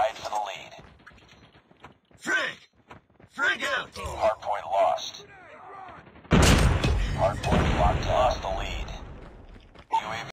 tied for the lead. Frig! Frig out! Hardpoint.